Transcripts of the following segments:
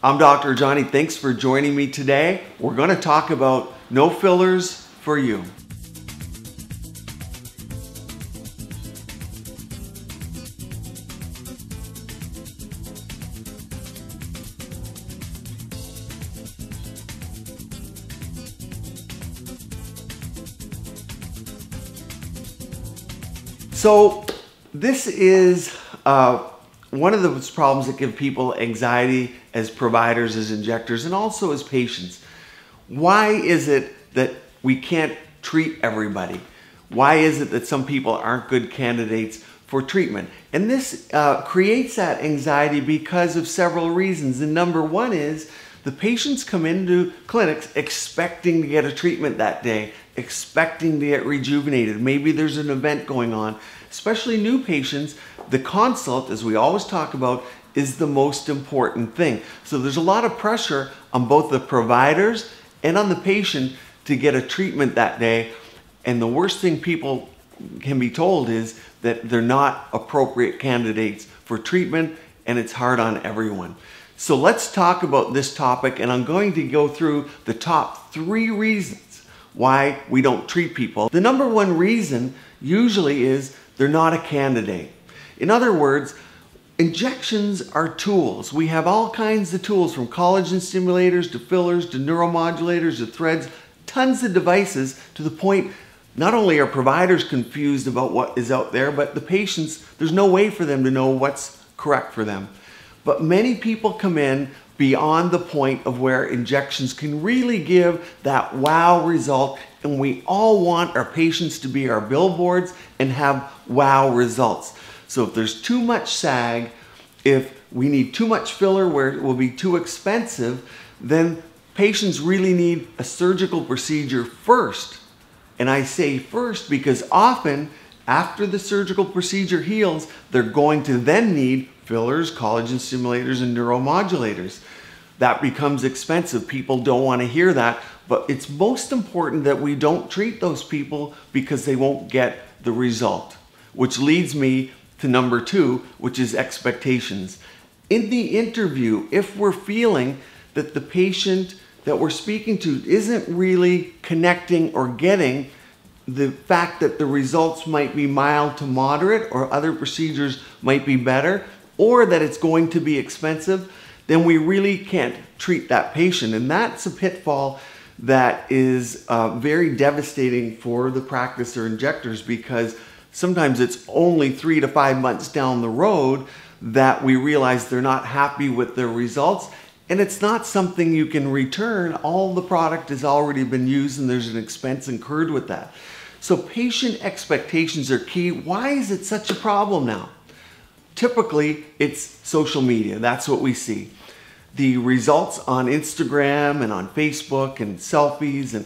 I'm Dr. Rajani. Thanks for joining me today. We're going to talk about no fillers for you. So this is uh, one of those problems that give people anxiety as providers, as injectors, and also as patients. Why is it that we can't treat everybody? Why is it that some people aren't good candidates for treatment? And this uh, creates that anxiety because of several reasons. And number one is the patients come into clinics expecting to get a treatment that day, expecting to get rejuvenated. Maybe there's an event going on. Especially new patients, the consult, as we always talk about, is the most important thing. So there's a lot of pressure on both the providers and on the patient to get a treatment that day. And the worst thing people can be told is that they're not appropriate candidates for treatment and it's hard on everyone. So let's talk about this topic and I'm going to go through the top three reasons why we don't treat people. The number one reason usually is they're not a candidate. In other words, Injections are tools. We have all kinds of tools from collagen stimulators to fillers to neuromodulators to threads, tons of devices to the point not only are providers confused about what is out there, but the patients, there's no way for them to know what's correct for them. But many people come in beyond the point of where injections can really give that wow result. And we all want our patients to be our billboards and have wow results. So if there's too much sag, if we need too much filler where it will be too expensive, then patients really need a surgical procedure first. And I say first because often after the surgical procedure heals, they're going to then need fillers, collagen stimulators, and neuromodulators. That becomes expensive. People don't want to hear that, but it's most important that we don't treat those people because they won't get the result. Which leads me to number two, which is expectations. In the interview, if we're feeling that the patient that we're speaking to isn't really connecting or getting the fact that the results might be mild to moderate or other procedures might be better or that it's going to be expensive, then we really can't treat that patient. And that's a pitfall that is uh, very devastating for the practice or injectors because sometimes it's only three to five months down the road that we realize they're not happy with their results and it's not something you can return. All the product has already been used and there's an expense incurred with that. So patient expectations are key. Why is it such a problem now? Typically, it's social media. That's what we see. The results on Instagram and on Facebook and selfies and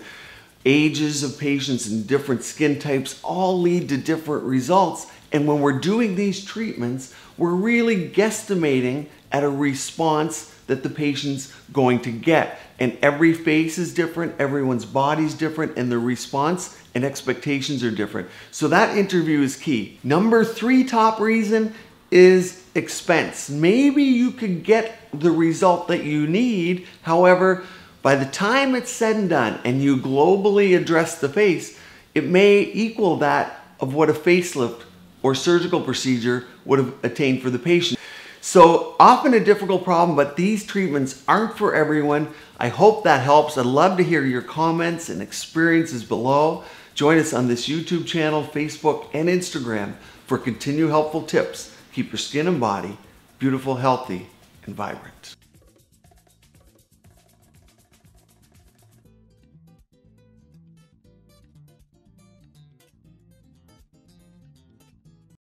ages of patients and different skin types all lead to different results. And when we're doing these treatments, we're really guesstimating at a response that the patient's going to get. And every face is different, everyone's body's different, and the response and expectations are different. So that interview is key. Number three top reason is expense. Maybe you could get the result that you need, however, by the time it's said and done and you globally address the face, it may equal that of what a facelift or surgical procedure would have attained for the patient. So often a difficult problem, but these treatments aren't for everyone. I hope that helps. I'd love to hear your comments and experiences below. Join us on this YouTube channel, Facebook, and Instagram for continued helpful tips. Keep your skin and body beautiful, healthy, and vibrant.